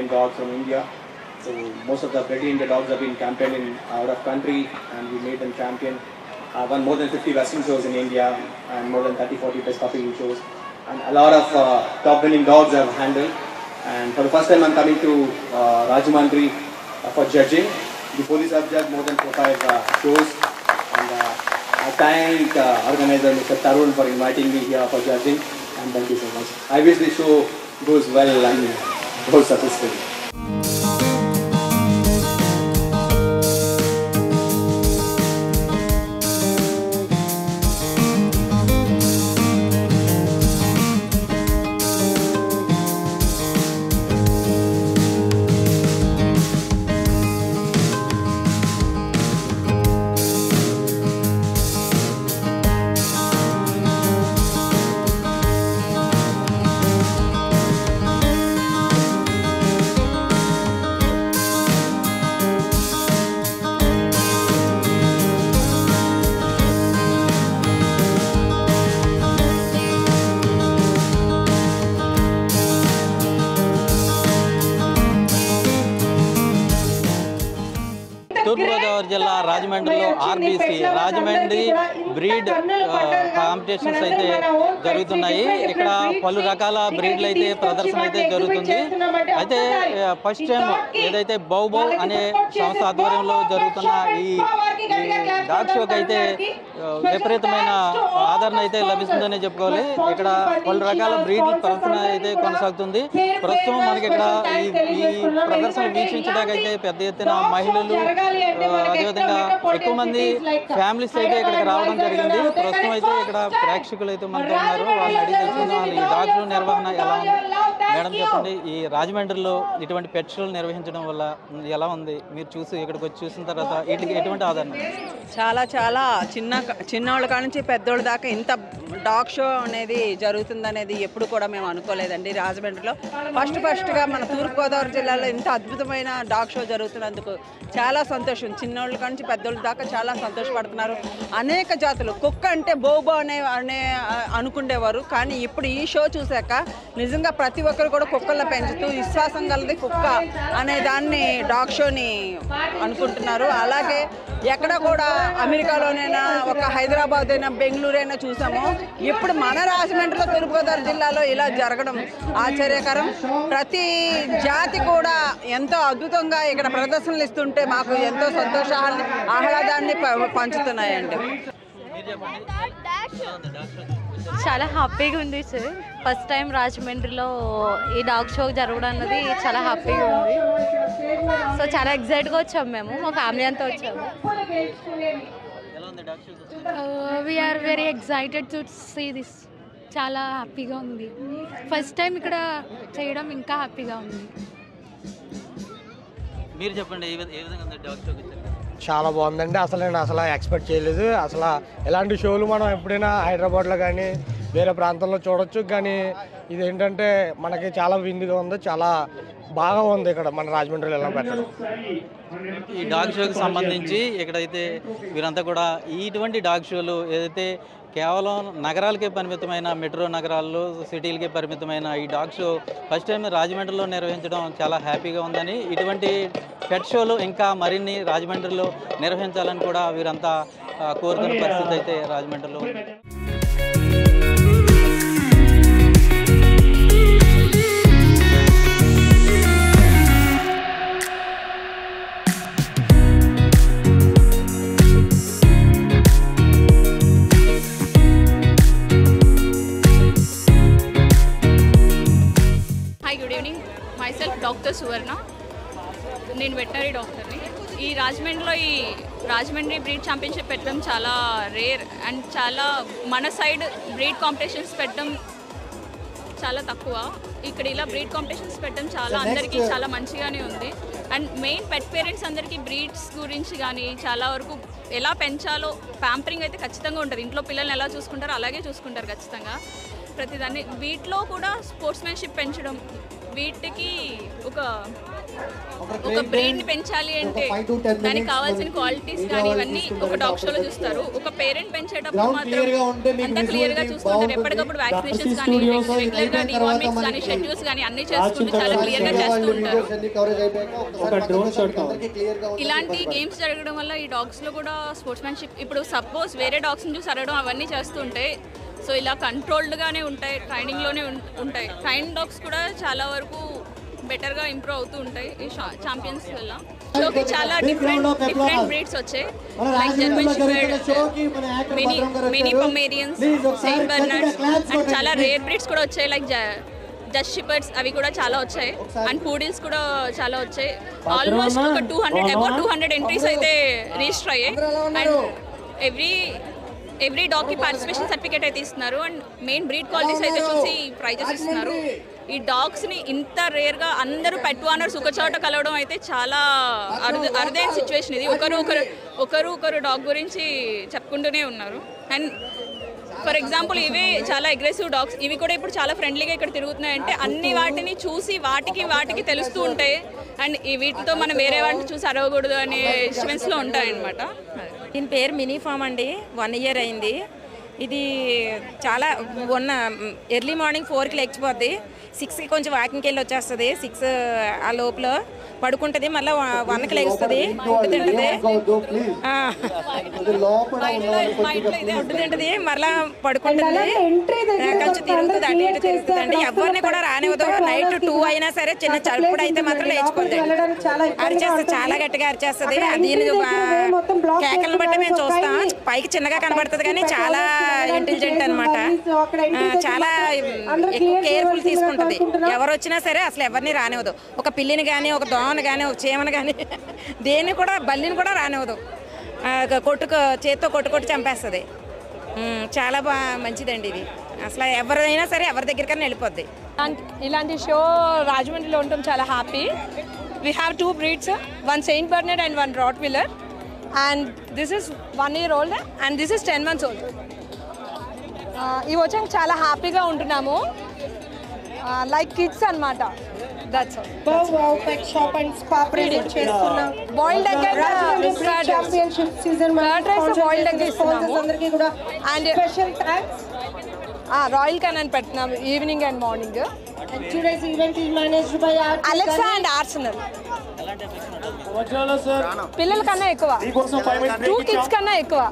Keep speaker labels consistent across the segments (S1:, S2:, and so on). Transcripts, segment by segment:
S1: uh, campaigned dogs from India. So most of the Bred India dogs have been campaigned in out of country and we made them champion. I won more than 50 Western shows in India and more than 30-40 best puppy shows. And a lot of uh, top winning dogs I've handled. And for the first time I'm coming to uh, Rajamandri uh, for judging. The police have judged more than 4-5 uh, shows. And uh, I thank uh, organizer Mr. Tarun for inviting me here for judging. And thank you so much. I wish the show goes well and
S2: Vou satisfeito. Rajahmundry breed competitions అయితే జరుగుతున్నాయి. ఇక్కడ పలు రకాల బ్రీడ్లు అయితే ప్రదర్శన అయితే జరుగుతుంది. అయితే ఫస్ట్ టైం ఏదైతే బౌ బౌ అనే సంస్థ ఆధ్వర్యంలో జరుగుతున్న ఈ డాగ్ షోకి అయితే విపరీతమైన ఆదరణ అయితే లభిస్తుందని చెప్పుకోవాలి. ఇక్కడ పలు రకాల బ్రీడ్ల ప్రదర్శన అయితే కొనసాగుతుంది. ప్రస్తుతం మనకి ఇక్కడ ఈ ఈ ప్రదర్శన వీక్షించడానికి అయితే పెద్ద ఎత్తున మహిళలు అదేవిధంగా ఎక్కువ మంది ఫ్యామిలీస్ అయితే ఇక్కడికి రావడం జరిగింది. ప్రస్తుతం అయితే ఇక్కడ ప్రేక్షకులు అయితే మనతో ఉన్నారు. వాళ్ళని అడిగి తెలుసుకుందాం. ఈ డాగ్ షో నిర్వహణ ఎలా ఉంది? మేడం చెప్పండి ఈ రాజమండ్రిలో ఇటువంటి పెట్ షోలు నిర్వహించడం వల్ల ఎలా ఉంది? మీరు చూసి ఇక్కడికి వచ్చి చూసిన తర్వాత వీటికి ఎటువంటి ఆదరణ?
S3: చాలా చాలా చిన్న చిన్నవాళ్ళ కాడ నుంచి పెద్దోళ్ళ దాకా ఇంత డాగ్ షో అనేది జరుగుతుందనేది ఎప్పుడు కూడా మేము అనుకోలేదండి రాజమండ్రిలో. ఫస్ట్ ఫస్ట్గా మన తూర్పుగోదావరి జిల్లాలో ఇంత అద్భుతమైన డాగ్ షో జరుగుతున్నందుకు చాలా సంతోషం. చిన్నోళ్ళ కాడ నుంచి పెద్దోళ్ళ దాకా చాలా సంతోషపడుతున్నారు. అనేక జాతులు. కుక్క అంటే బోబో అనే అనే అనుకుండేవారు. కానీ ఇప్పుడు ఈ షో చూశాక నిజంగా ప్రతి ఒక్కరు కూడా కుక్కలను పెంచుతూ విశ్వాసం కలది కుక్క అనే దాన్ని డాగ్ షోని అనుకుంటున్నారు. అలాగే ఎక్కడ కూడా అమెరికాలోనైనా ఒక హైదరాబాద్ అయినా బెంగళూరు అయినా చూసాము ఇప్పుడు మన రాజమండ్రిలో తూర్పుగోదావరి జిల్లాలో ఇలా జరగడం ఆశ్చర్యకరం. ప్రతి జాతి కూడా ఎంతో అద్భుతంగా ఇక్కడ ప్రదర్శనలు ఇస్తుంటే మాకు ఎంతో సంతోషాన్ని ఆహ్లాదాన్ని ప- పంచుతున్నాయండి.
S2: షో
S4: చాలా హ్యాపీగా ఉంది సార్ ఫస్ట్ టైం రాజమండ్రిలో ఈ డాగ్ షో జరగడం అన్నది చాలా హ్యాపీగా ఉంది. సో చాలా ఎగ్జైట్గా వచ్చాము మేము మా ఫ్యామిలీ అంతా వచ్చాము.
S2: So
S5: we're very excited to see this చాలా హ్యాపీగా ఉంది. ఫస్ట్ టైం ఇక్కడ చేయడం ఇంకా హ్యాపీగా ఉంది.
S2: మీరు చెప్పండి ఏ విధ- ఏ విధంగా ఉంది డాగ్ షోకి వచ్చారు
S6: చాలా బాగుందండి. అసలు నేను అసలు ఎక్స్పెక్ట్ చేయలేదు. అసలు ఇలాంటి షోలు మనం ఎప్పుడైనా హైదరాబాద్లో కానీ వేరే ప్రాంతంలో చూడొచ్చు. కానీ ఇది ఏంటంటే మనకి చాలా విందుగా ఉంది. చాలా బాగా ఉంది ఇక్కడ మన రాజమండ్రిలో ఎలా పెట్టడం.
S2: ఈ డాగ్ షోకి సంబంధించి ఇక్కడైతే వీరంతా కూడా ఇటువంటి డాగ్ షోలు ఏదైతే కేవలం నగరాలకే పరిమితమైన మెట్రో నగరాల్లో సిటీలకే పరిమితమైన ఈ డాగ్ షో ఫస్ట్ టైం రాజమండ్రిలో నిర్వహించడం చాలా హ్యాపీగా ఉందని ఇటువంటి పెట్ షోలు ఇంకా మరిన్ని రాజమండ్రిలో నిర్వహించాలని కూడా వీరంతా కోరుతున్న పరిస్థితి అయితే రాజమండ్రిలో
S7: రాజమండ్రిలో ఈ రాజమండ్రి బ్రీడ్ ఛాంపియన్షిప్ పెట్టడం చాలా రేర్ అండ్ చాలా మన సైడ్ బ్రీడ్ కాంపిటీషన్స్ పెట్టడం చాలా తక్కువ. ఇక్కడ ఇలా బ్రీడ్ కాంపిటీషన్స్ పెట్టడం చాలా అందరికీ చాలా మంచిగానే ఉంది. అండ్ మెయిన్ పెట్ పేరెంట్స్ అందరికీ బ్రీడ్స్ గురించి కానీ చాలా వరకు ఎలా పెంచాలో ప్యాంపరింగ్ అయితే ఖచ్చితంగా ఉంటుంది. ఇంట్లో పిల్లల్ని ఎలా చూసుకుంటారో అలాగే చూసుకుంటారు ఖచ్చితంగా. ప్రతిదాన్ని వీటిలో కూడా స్పోర్ట్స్మెన్షిప్ పెంచడం వీటికి ఒక ఒక బ్రెయిన్ పెంచాలి అంటే దానికి కావాల్సిన క్వాలిటీస్ కానీ ఇవన్నీ ఒక డాగ్ షోలో చూస్తారు. ఒక పేరెంట్ పెంచేటప్పుడు మాత్రం అంతా క్లియర్గా చూసుకుంటారు ఎప్పటికప్పుడు వ్యాక్సినేషన్స్ కానీ రెగ్యులర్గా డివార్మింగ్స్ కానీ షెడ్యూల్స్ కానీ అన్ని చేసుకుంటూ చాలా క్లియర్గా చేస్తూ ఉంటారు.
S8: ఒక డ్రోన్ షాట్
S7: ఇలాంటి గేమ్స్ జరగడం వల్ల ఈ డాగ్స్లో కూడా స్పోర్ట్స్మెన్షిప్ ఇప్పుడు సపోజ్ వేరే డాగ్స్ చూసి అరగడం అవన్నీ చేస్తూ ఉంటాయి సో ఇలా కంట్రోల్డ్ గానే ఉంటాయి ట్రైనింగ్లోనే ఉం- ఉంటాయి. ట్రైన్ డాగ్స్ కూడా చాలా వరకు బెటర్గా ఇంప్రూవ్ అవుతూ ఉంటాయి ఈ ఛాంపియన్స్ వల్ల. షోకి చాలా డిఫరెంట్ డిఫరెంట్ బ్రీడ్స్ వచ్చాయి. Like German shepherd mini mini Pomeranians Saint Bernards and చాలా రేర్ బ్రీడ్స్ కూడా వచ్చాయి లైక్ జస్ట్ షిపర్డ్స్ అవి కూడా చాలా వచ్చాయి. అండ్ పూడిల్స్ కూడా చాలా వచ్చాయి. ఆల్మోస్ట్ ఒక two hundred about two hundred entries అయితే రిజిస్టర్ అయ్యాయి. అండ్ ఎవ్రీ ఎవ్రీ డాగ్కి పార్టిసిపేషన్ సర్టిఫికేట్ అయితే ఇస్తున్నారు. అండ్ మెయిన్ బ్రీడ్ క్వాలిటీస్ అయితే చూసి ప్రైజెస్ ఇస్తున్నారు. ఈ డాగ్స్ని ఇంత రేర్గా అందరూ పెట్ ఓనర్స్ ఒక చోట కలవడం అయితే చాలా అరుదు అరుదైన సిచ్యువేషన్ ఇది. ఒకరు ఒకరు ఒకరు ఒకరు డాగ్ గురించి చెప్పుకుంటూనే ఉన్నారు. అండ్ ఫర్ ఎగ్జాంపుల్ ఇవే చాలా అగ్రెసివ్ డాగ్స్. ఇవి కూడా ఇప్పుడు చాలా ఫ్రెండ్లీగా ఇక్కడ తిరుగుతున్నాయంటే అన్ని వాటిని చూసి వాటికి వాటికి తెలుస్తూ ఉంటాయి. అండ్ ఈ వీటితో మనం వేరే వాటిని చూసి అరవకూడదు అనే సిచ్యువెన్స్లో ఉంటాయన్నమాట.
S9: దీని పేరు మినీఫామ్ అండి. వన్ ఇయర్ అయింది. ఇది చాలా ఉన్న ఎర్లీ మార్నింగ్ ఫోర్కి లేచిపోద్ది. సిక్స్కి కొంచెం వాకింగ్కి వెళ్ళి వచ్చేస్తుంది. సిక్స్ ఆ లోపల పడుకుంటుంది. మళ్ళీ వన్కి లేస్తుంది ఫుడ్ తింటుంది ఆ. ఫుడ్ తింటుంది మళ్ళీ పడుకుంటుంది. కొంచెం తిరుగుతుంది అటు ఇటు తిరుగుతుంది అండి ఎవరిని కూడా రానివ్వదు. నైట్ టూ అయినా సరే చిన్న చలుపుడు అయితే మాత్రం లేచిపోతుంది అరిచేస్తుంది చాలా గట్టిగా అరిచేస్తుంది. దీని కేకలను బట్టి మేము చూస్తాం. పైకి చిన్నగా కనబడుతుంది కానీ చాలా ఇంటెలిజెంట్ అనమాట చాలా ఎక్కువ కేర్ఫుల్ తీసుకుంటుంది ఎవరు వచ్చినా సరే అసలు ఎవరిని రానివ్వదు. ఒక పిల్లిని కానీ ఒక దోమని కానీ ఒక చీమని కానీ దేన్ని కూడా బల్లిని కూడా రానివ్వదు. కొట్టుకు చేత్తో కొట్టు కొట్టు చంపేస్తుంది. చాలా బాగా మంచిదండి ఇది. అసలు ఎవరైనా సరే ఎవరి దగ్గరికైనా వెళ్ళిపోద్ది.
S10: ఇలాంటి- ఇలాంటి షో రాజమండ్రిలో ఉండటం చాలా happy. We have two breeds one Saint Bernard and one Rottweiler and this is one year old and this is ten months old ఇవి వచ్చాక చాలా హ్యాపీగా ఉంటున్నాము. లైక్ కిడ్స్ అనమాట రాయల్ కెనన్ పెడుతున్నాము evening and morning
S11: today's event is managed by
S10: Alexa and Arsenal పిల్లల కన్నా ఎక్కువ. టూ కిడ్స్ కన్నా ఎక్కువ.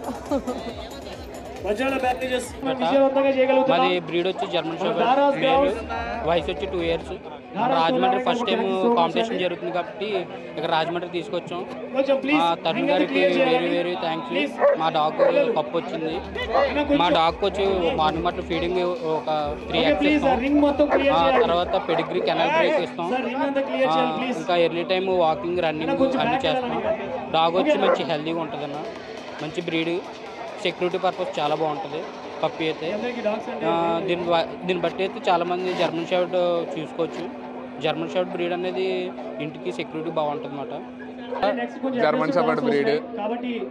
S12: మాది బ్రీడ్ వచ్చి జర్మన్ షెపర్డ్ మేల్ వయసు వచ్చి two years Rajahmundry first time competition జరుగుతుంది కాబట్టి ఇక్కడ రాజమండ్రి తీసుకొచ్చాం. తరుణ్ గారికి వెరీ వెరీ థ్యాంక్స్ మా డాగ్ కప్పు వచ్చింది. మా డాగ్ వచ్చి మార్నింగ్ మట్ల ఫీడింగ్ ఒక త్రీ యాక్స్ ఇస్తాం
S8: రింగ్ మొత్తం క్లియర్
S12: ఆ
S8: చేయాలి.
S12: తర్వాత పెడిగ్రీ కెనల్ బ్రేక్ ఇస్తాం. ఇంకా ఎర్లీ టైం వాకింగ్ రన్నింగ్ అన్ని చేస్తాం. డాగ్ వచ్చి మంచి హెల్తీగా ఉంటుందన్న. మంచి బ్రీడ్ సెక్యూరిటీ పర్పస్ చాలా బాగుంటుంది. పప్పి అయితే. దీని దీన్ని బట్టి అయితే చాలామంది జర్మన్ షెవర్డ్ చూసుకోవచ్చు. జర్మన్ షెవర్డ్ బ్రీడ్ అనేది ఇంటికి సెక్యూరిటీ బాగుంటుంది అన్నమాట
S13: German shepherd breed.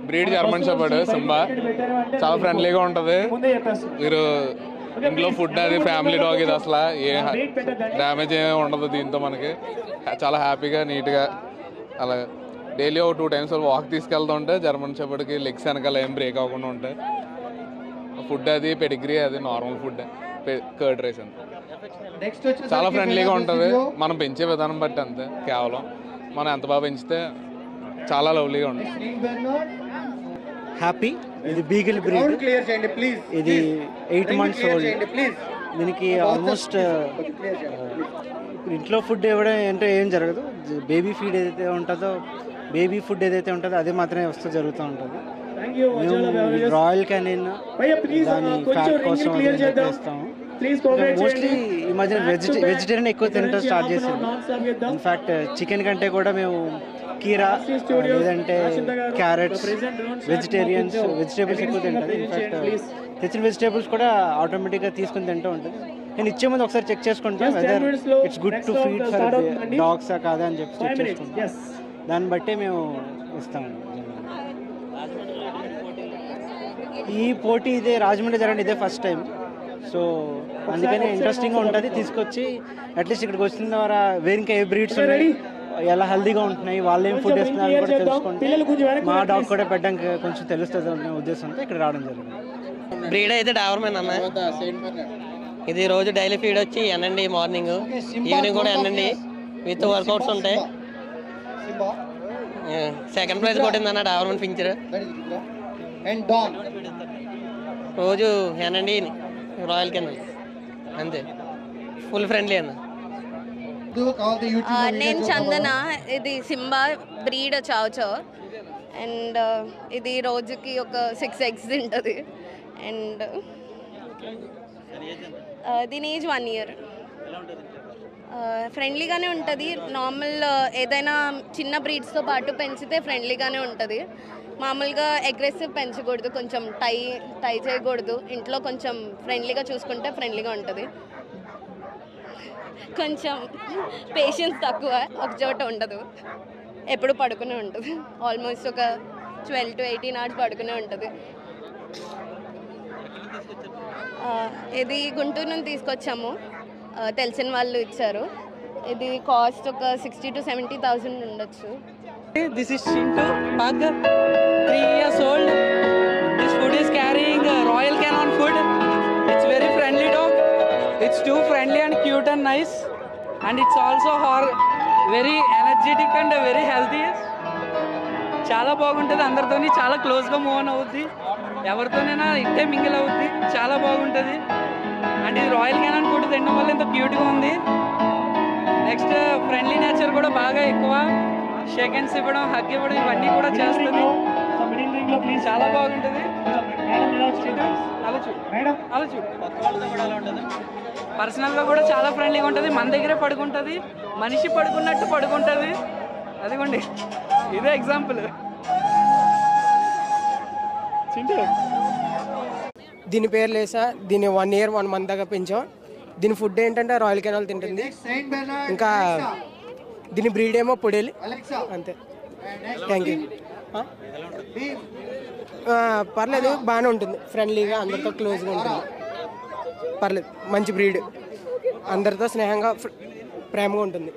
S13: Breed German shepherd Simba. చాలా ఫ్రెండ్లీగా ఉంటుంది. మీరు ఇంట్లో ఫుడ్ అది ఫ్యామిలీ డాగ్ ఇది అసలు ఏ డ్యామేజ్ ఏమి ఉండదు దీంతో మనకి. చాలా హ్యాపీగా నీట్గా అలా డైలీ ఒక టూ టైమ్స్ వాక్ తీసుకెళ్తుంటే జర్మన్ షెపర్డ్కి లెగ్స్ వెనకాల ఏం బ్రేక్ అవ్వకుండా ఉంటాయి ఫుడ్ అది పెడిగ్రీ అది నార్మల్ ఫుడ్ కర్డ్ రైస్ అంతే. చాలా ఫ్రెండ్లీగా ఉంటుంది. మనం పెంచే విధానం బట్టి అంతే కేవలం. మనం ఎంత బాగా పెంచితే చాలా లవ్లీగా ఉంటుంది.
S14: హ్యాపీ ఇది బీగిల్ బ్రీడ్
S6: క్లియర్ చేయండి ప్లీజ్
S14: ఇది ఎయిట్ మంత్స్ ఓల్డ్ దీనికి ఆల్మోస్ట్ ఇప్పుడు ఇంట్లో ఫుడ్ ఇవ్వడం అంటే ఏం జరగదు. బేబీ ఫీడ్ ఏదైతే ఉంటుందో బేబీ ఫుడ్ ఏదైతే ఉంటుందో అదే మాత్రమే వస్తూ జరుగుతూ ఉంటుంది. మేము. రాయల్ క్యానిన్ దాని ఫ్యాట్
S8: రింగ్
S14: కోసం చేస్తాము మోస్ట్లీ ఈ మధ్యన వెజిట వెజిటేరియన్ ఎక్కువ తినడం స్టార్ట్ చేసింది ఇన్ఫాక్ట్ చికెన్ కంటే కూడా మేము కీరా
S8: Studios,
S14: లేదంటే క్యారెట్స్ వెజిటేరియన్స్ వెజిటేబుల్స్ ఎక్కువ తింటారు. In fact
S8: please.
S14: తెచ్చిన వెజిటేబుల్స్ కూడా ఆటోమేటిక్గా తీసుకుని తింటూ ఉంటుంది. నేను ఇచ్చే ముందు ఒకసారి చెక్ చేసుకుంటాను. Weather it's good to feed for. Dogs కాదా అని చెప్పి చెక్ చేసుకుంటాను. దాన్ని బట్టే మేము ఇస్తాము. ఈ పోటీ ఇదే రాజమండ్రి జరగండి ఇదే ఫస్ట్ టైం సో అందుకని ఇంట్రెస్టింగ్గా ఉంటుంది. తీసుకొచ్చి అట్లీస్ట్ ఇక్కడికి వచ్చిన ద్వారా వేరే ఇంకా ఏ బ్రీడ్స్ ఉన్నాయి ఎలా హెల్దీగా ఉంటున్నాయి వాళ్ళు ఏం ఫుడ్ వేస్తున్నారు కూడా తెలుసుకుంటే మా డాగ్ కూడా పెట్టడానికి కొంచెం తెలుస్తుంది అనే ఉద్దేశంతో ఇక్కడ రావడం జరిగింది.
S15: బ్రీడ్ అయితే డావర్మెన్ అన్న ఇది రోజు డైలీ ఫీడ్ వచ్చి ఎనండి మార్నింగ్ ఈవినింగ్ కూడా ఎనండి విత్ వర్కౌట్స్ ఉంటాయి. సెకండ్ ప్రైజ్ కొట్టింది అన్న డావర్మెన్ పించర్ రోజు ఎనండి రాయల్ కింద అంతే ఫుల్ ఫ్రెండ్లీ అన్న
S16: ఆ, నేను చందన ఇది సింబా బ్రీడ్ చావుచో అండ్ ఇది రోజుకి ఒక సిక్స్ ఎగ్స్ తింటుంది అండ్ దీని ఏజ్ వన్ ఇయర్ ఫ్రెండ్లీగానే ఉంటుంది. నార్మల్ ఏదైనా చిన్న బ్రీడ్స్తో పాటు పెంచితే ఫ్రెండ్లీగానే ఉంటుంది. మామూలుగా అగ్రెసివ్ పెంచకూడదు. కొంచెం టై టై చేయకూడదు. ఇంట్లో కొంచెం ఫ్రెండ్లీగా చూసుకుంటే ఫ్రెండ్లీగా ఉంటుంది. కొంచెం పేషెన్స్ తక్కువ. ఒక చోట ఉండదు. ఎప్పుడు పడుకునే ఉంటుంది. ఆల్మోస్ట్ ఒక ట్వెల్వ్ టు ఎయిటీన్ అవర్స్ పడుకునే ఉంటుంది. ఇది గుంటూరు నుంచి తీసుకొచ్చాము. తెలిసిన వాళ్ళు ఇచ్చారు. ఇది కాస్ట్ ఒక సిక్స్టీ టు సెవెంటీ థౌసండ్ ఉండొచ్చు.
S17: This is Chintu pug three years old this food is carrying Royal Canin food it's very friendly dog it's too friendly and cute and nice and it's also her very energetic and very healthy చాలా బాగుంటుంది. అందరితోని చాలా క్లోజ్గా move అవుద్ది. ఎవరితోనైనా ఇంతే mingle అవుద్ది. చాలా బాగుంటుంది. అండ్ ఇది రాయల్ క్యానన్ ఫుడ్ తినడం వల్ల ఇంత క్యూట్గా ఉంది. నెక్స్ట్ ఫ్రెండ్లీ నేచర్ కూడా బాగా ఎక్కువ. సెకండ్స్ ఇవ్వడం హగ్ ఇవ్వడం ఇవన్నీ కూడా చేస్తుంది. చాలా బాగుంటుంది. అలా చూడు. అలా చూడు. పర్సనల్గా కూడా చాలా ఫ్రెండ్లీగా ఉంటుంది. మన దగ్గరే పడుకుంటుంది. మనిషి పడుకున్నట్టు పడుకుంటుంది. అదిగోండి. ఇదే ఎగ్జాంపుల్
S18: దీని పేరు లేసా దీన్ని వన్ ఇయర్ వన్ మంత్ దాకా పెంచాం. దీని ఫుడ్ ఏంటంటే రాయల్ కెనాల్ తింటుంది. ఇంకా దీని బ్రీడ్ ఏమో పొడేలి. అంతే. థ్యాంక్ యూ పర్లేదు బాగానే ఉంటుంది. ఫ్రెండ్లీగా అందరితో క్లోజ్గా ఉంటుంది. పర్లేదు మంచి బ్రీడ్ అందరితో స్నేహంగా ప్రేమగా ఉంటుంది.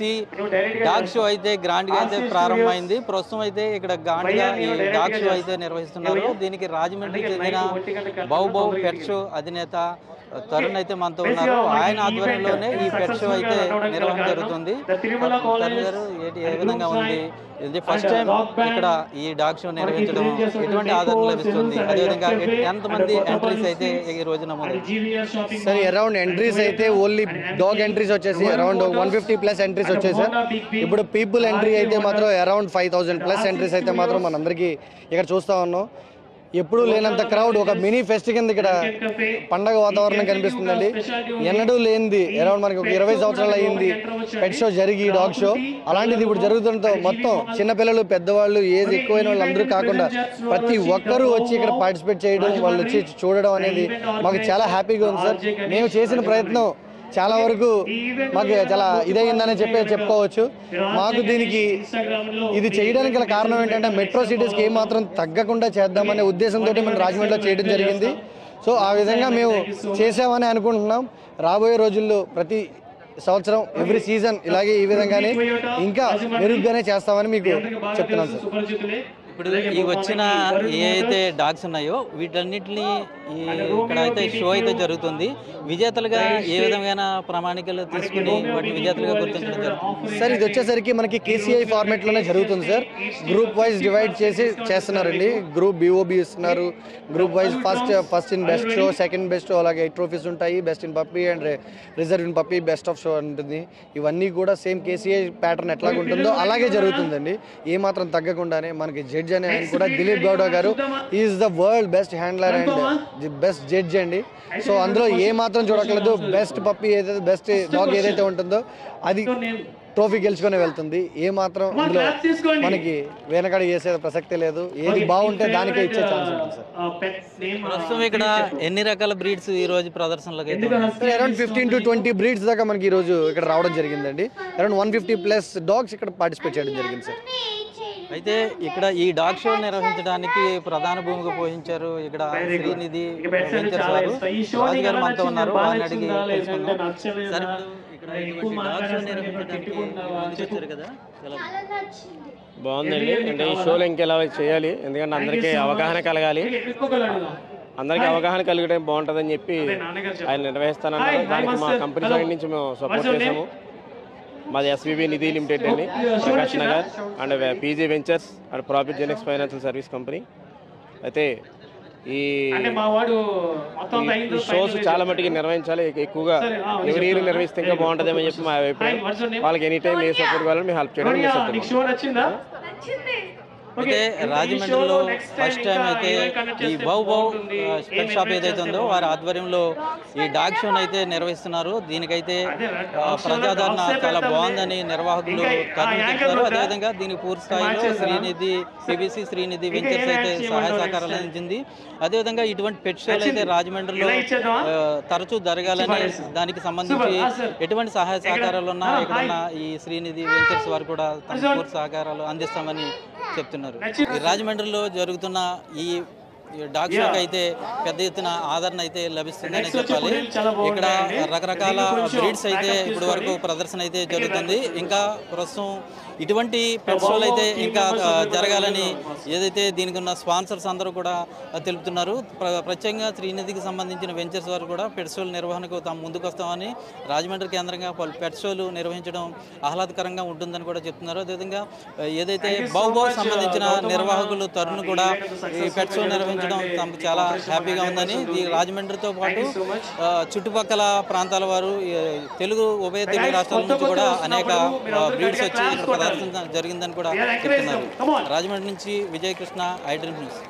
S2: బీబీసీ డాగ్ షో అయితే గ్రాండ్గా అయితే ప్రారంభమైంది. ప్రస్తుతం అయితే ఇక్కడ గ్రాండ్గా ఈ డాగ్ షో అయితే నిర్వహిస్తున్నారు. దీనికి రాజమండ్రికి చెందిన బౌబౌ పెట్ షో అధినేత తరుణ్ అయితే మనతో ఉన్నారు. ఆయన ఆధ్వర్యంలోనే ఈ పెట్ షో అయితే నిర్వహణ జరుగుతుంది. తరుణ్ గారు ఏంటి ఏ విధంగా ఉంది? ఇది ఫస్ట్ టైం ఇక్కడ ఈ డాగ్ షో నిర్వహించడం ఎటువంటి ఆదరణ లభిస్తుంది? అదేవిధంగా ఎంతమంది ఎంట్రీస్ అయితే ఈ రోజు నమోదు
S6: సార్ అరౌండ్ ఎంట్రీస్ అయితే ఓన్లీ డాగ్ ఎంట్రీస్ వచ్చేసి around one fifty plus entries వచ్చాయి సార్ ఇప్పుడు పీపుల్ ఎంట్రీ అయితే మాత్రం around five thousand plus entries అయితే మాత్రం మనందరికీ ఇక్కడ చూస్తూ ఉన్నాం. ఎప్పుడూ లేనంత క్రౌడ్ ఒక మినీ ఫెస్ట్ కింద ఇక్కడ పండగ వాతావరణం కనిపిస్తుందండి. ఎన్నడూ లేనిది అరౌండ్ మనకి ఒక ఇరవై సంవత్సరాలు అయ్యింది. పెట్ షో జరిగి డాగ్ షో అలాంటిది ఇప్పుడు జరుగుతుండటం మొత్తం చిన్నపిల్లలు పెద్దవాళ్ళు ఏజ్ ఎక్కువైన వాళ్ళు అందరూ కాకుండా ప్రతి ఒక్కరూ వచ్చి ఇక్కడ పార్టిసిపేట్ చేయడం వాళ్ళు వచ్చి చూడడం అనేది మాకు చాలా హ్యాపీగా ఉంది సార్. మేము చేసిన ప్రయత్నం చాలా వరకు మాకు చాలా ఇదైందని చెప్పి చెప్పుకోవచ్చు. మాకు దీనికి ఇది చేయడానికి గల కారణం ఏంటంటే మెట్రో సిటీస్కి ఏమాత్రం తగ్గకుండా చేద్దామనే ఉద్దేశంతో మేము రాజమండ్రిలో చేయడం జరిగింది. సో ఆ విధంగా మేము చేసామని అనుకుంటున్నాం. రాబోయే రోజుల్లో ప్రతి సంవత్సరం ఎవ్రీ సీజన్ ఇలాగే ఈ విధంగానే ఇంకా మెరుగ్గానే చేస్తామని మీకు చెప్తున్నాను సార్.
S2: ఇప్పుడు ఈ వచ్చిన ఏ అయితే డాగ్స్ ఉన్నాయో వీటన్నిటిని ఈ ఇక్కడ అయితే షో అయితే జరుగుతుంది. విజేతలుగా ఏ విధమైన ప్రామాణికలు తీసుకుని వాటిని విజేతలుగా గుర్తించడం జరుగుతుంది.
S19: సార్ ఇది వచ్చేసరికి మనకి కేసీఐ ఫార్మేట్లోనే జరుగుతుంది సార్. గ్రూప్ వైజ్ డివైడ్ చేసి చేస్తున్నారండి. గ్రూప్ బీఓబి ఇస్తున్నారు. Group wise first first in best show second best show అలాగే ట్రోఫీస్ ఉంటాయి. Best in puppy and reserve in puppy best of show ఉంటుంది ఇవన్నీ కూడా సేమ్ కేసీఐ ప్యాటర్న్ ఎట్లాగ ఉంటుందో అలాగే జరుగుతుందండి. ఏ మాత్రం తగ్గకుండానే మనకి జడ్జ్ అనే ఆయన కూడా దిలీప్ గౌడ గారు is the world best handler and best judge అండి. సో అందులో ఏ మాత్రం చూడట్లేదు బెస్ట్ పప్పీ ఏదైతే బెస్ట్ డాగ్ ఏదైతే ఉంటుందో అది ట్రోఫీ గెలుచుకొని వెళ్తుంది. ఏ మాత్రం అందులో మనకి వెనకడ చేసే ప్రసక్తే లేదు. ఏది బాగుంటే దానికే ఇచ్చే ఛాన్స్ ఉంటుంది సార్
S2: ప్రస్తుతం ఇక్కడ ఎన్ని రకాల బ్రీడ్స్ ఈ రోజు ప్రదర్శనలోకి అయితే?
S19: Around fifteen to twenty breeds దాకా మనకి ఈ రోజు ఇక్కడ రావడం జరిగిందండి. Around one fifty plus dogs ఇక్కడ పార్టిసిపేట్ చేయడం జరిగింది సార్
S2: అయితే ఇక్కడ ఈ డాగ్ షో నిర్వహించడానికి ప్రధాన భూమిక పోషించారు ఇక్కడ శ్రీనిధి మనతో ఉన్నారు. వారిని అడిగి తెలుసుకుందాం. సార్ ఇప్పుడు ఇక్కడ ఇటువంటి డాగ్ షో నిర్వహించడానికి ముందుకు వచ్చారు కదా. ఎలా
S20: బాగుందండి. అంటే ఈ షోలో ఇంకెలా చేయాలి? ఎందుకంటే అందరికీ అవగాహన కలగాలి. అందరికీ అవగాహన కలిగడం బాగుంటుందని చెప్పి ఆయన నిర్వహిస్తానన్నారు. దానికి మా కంపెనీ సైడ్ నుంచి మేము సపోర్ట్ చేసాము మాది ఎస్విబి నిధి లిమిటెడ్ అండి. Prakash Nagar and PG ventures and profit genix financial service company అయితే ఈ
S8: మా
S20: షోస్ చాలా మటుకు నిర్వహించాలి. ఎక్కువగా ఎవరి ఇయర్ నిర్వహిస్తే ఇంకా బాగుంటుందేమో చెప్పి మా అభిప్రాయం? వాళ్ళకి ఎనీ టైం ఏ సపోర్ట్ కావాలని మేము హెల్ప్ చేయడానికి
S2: అయితే రాజమండ్రిలో ఫస్ట్ టైం అయితే ఈ బౌ బౌ స్పెల్ షాప్ ఏదైతే ఉందో వారి ఆధ్వర్యంలో ఈ డాగ్ షోని అయితే నిర్వహిస్తున్నారు. దీనికైతే ప్రజాదరణ చాలా బాగుందని నిర్వాహకులు కథిస్తున్నారు అదేవిధంగా దీనికి పూర్తి స్థాయిలో శ్రీనిధి సిబిసి శ్రీనిధి వెంచర్స్ అయితే సహాయ సహకారాలు అందించింది. అదేవిధంగా ఇటువంటి పెట్ షోలు అయితే రాజమండ్రిలో తరచూ జరగాలని దానికి సంబంధించి ఎటువంటి సహాయ సహకారాలు ఉన్నా ఇక్కడ ఉన్న ఈ శ్రీనిధి వెంచర్స్ వారు కూడా తమ పూర్తి సహకారాలు అందిస్తామని చెప్తున్నారు. ఈ రాజమండ్రిలో జరుగుతున్న ఈ డాగ్ షోకి అయితే పెద్ద ఎత్తున ఆదరణ అయితే లభిస్తుందని చెప్పాలి. ఇక్కడ రకరకాల బ్రీడ్స్ అయితే ఇప్పటి వరకు ప్రదర్శన అయితే జరుగుతుంది. ఇంకా ప్రస్తుతం ఇటువంటి పెట్ షోలు అయితే ఇంకా జరగాలని ఏదైతే దీనికి ఉన్న స్పాన్సర్స్ అందరూ కూడా తెలుపుతున్నారు. ప్ర- ప్రత్యేకంగా శ్రీనిధికి సంబంధించిన వెంచర్స్ వారు కూడా పెట్ షోల నిర్వహణకు తాము ముందుకు వస్తామని రాజమండ్రి కేంద్రంగా పలు పెట్ షోలు నిర్వహించడం ఆహ్లాదకరంగా ఉంటుందని కూడా చెప్తున్నారు. అదేవిధంగా ఏదైతే బౌబౌ సంబంధించిన నిర్వాహకులు తరుణ్ కూడా ఈ పెట్ షో నిర్వహించడం తమకు చాలా హ్యాపీగా ఉందని ఈ రాజమండ్రితో పాటు చుట్టుపక్కల ప్రాంతాల వారు తెలుగు ఉభయ తెలుగు రాష్ట్రాల నుంచి కూడా అనేక బ్రీడ్స్ వచ్చి ప్రదర్శన జరిగిందని కూడా చెప్తున్నారు. రాజమండ్రి నుంచి విజయకృష్ణ ఐడ్రీమ్ న్యూస్.